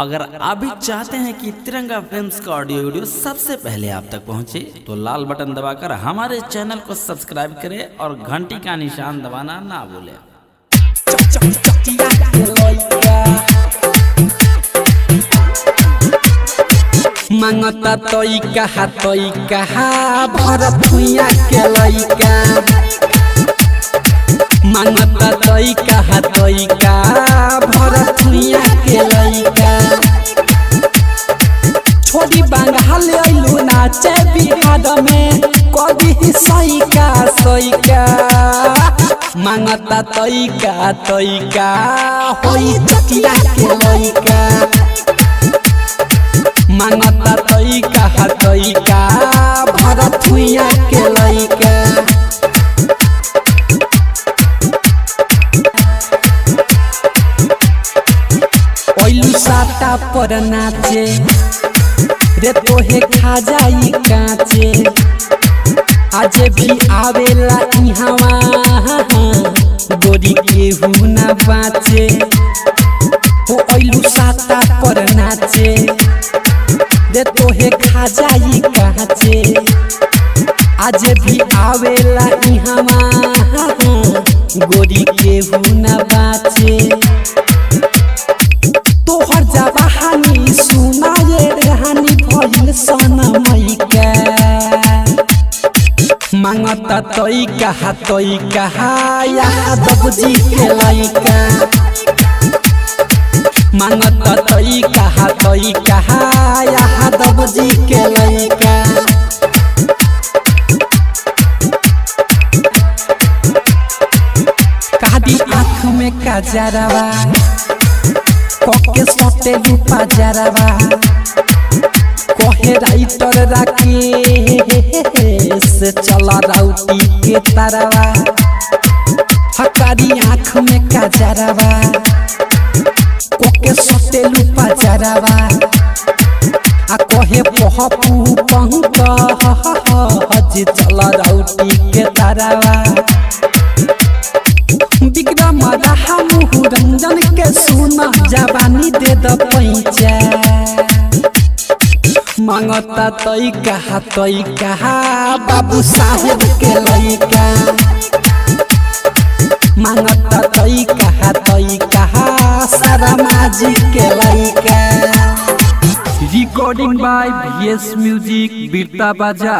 अगर आप भी चाहते हैं कि तिरंगा फिल्म्स का ऑडियो वीडियो सबसे पहले आप तक पहुँचे तो लाल बटन दबाकर हमारे चैनल को सब्सक्राइब करें और घंटी का निशान दबाना ना भूलें। माँगता कहा कहा के माँगता कहा भरत के नाचे बिहार में कभी सैका सैका माँगता तोई का तोई का होई चकिया के लइका माँगता तई का भरत हुइया के लइका ओइलू साता पर नाचे रे तोहे खा जाई काचे। आज भी आवेला इहावा गोरी केहू ना बाचे। ओ ओइलू साता पर नाचे। दे तोहे खा जाई काचे। आज भी आवेला इहवा गोरी केहू न बाचे। माँगता तई कहा तई कहा यादव जी के लइका माँगता तई कहा तई कहा यादव जी के लइका कादी आँख में काजरवा कके सटे रूपा जरवा कहे राइटर राके से चला राउटी के तरवा हकारी आँख में काजरवा कोके सटेलु पाजरावा आ कहे पहपू पंक हज चल राउटी के तारावा। विक्रम रहा मुहु रंजन के सुना जवानी दे द पैचा। माँगता तई कहा तई कहा बाबू साहेब के लइका माँगता तई कहा तई कहा सारा माजी के लइका रिकॉर्डिंग बाय वीएस म्यूज़िक बिरता बाजा